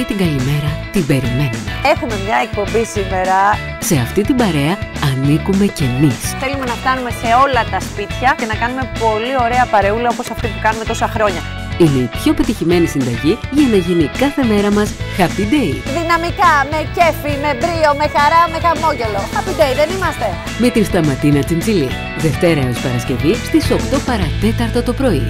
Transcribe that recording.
Αυτή την καλημέρα την περιμένουμε. Έχουμε μια εκπομπή σήμερα. Σε αυτή την παρέα ανήκουμε κι εμείς. Θέλουμε να φτάνουμε σε όλα τα σπίτια και να κάνουμε πολύ ωραία παρεούλα όπως αυτή που κάνουμε τόσα χρόνια. Είναι η πιο πετυχημένη συνταγή για να γίνει κάθε μέρα μας Happy Day. Δυναμικά, με κέφι, με μπρίο, με χαρά, με χαμόγελο. Happy day, δεν είμαστε. Με τη Σταματίνα Τσιμτσιλή. Δευτέρα έως Παρασκευή στις 8 παρατέταρτο το πρωί.